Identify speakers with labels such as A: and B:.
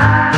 A: I.